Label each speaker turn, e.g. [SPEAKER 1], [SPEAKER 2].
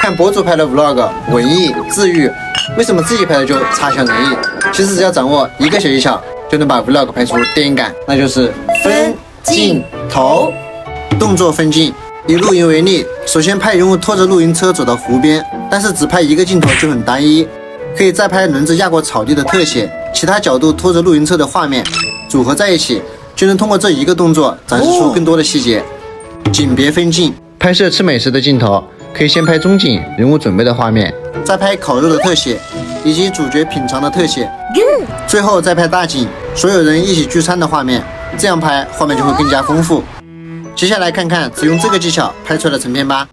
[SPEAKER 1] 看博主拍的 vlog，文艺治愈，为什么自己拍的就差强人意？其实只要掌握一个小技巧，就能把 vlog 拍出电影感，那就是分镜头。动作分镜，以露营为例，首先拍人物拖着露营车走到湖边，但是只拍一个镜头就很单一，可以再拍轮子压过草地的特写，其他角度拖着露营车的画面组合在一起，就能通过这一个动作展示出更多的细节。景别分镜，拍摄吃美食的镜头，可以先拍中景，人物准备的画面，再拍烤肉的特写，以及主角品尝的特写，最后再拍大景，所有人一起聚餐的画面，这样拍画面就会更加丰富。接下来看看只用这个技巧拍出来的成片吧。